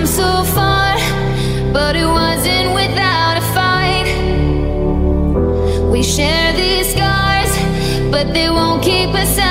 come so far, but it wasn't without a fight. We share these scars, but they won't keep us out.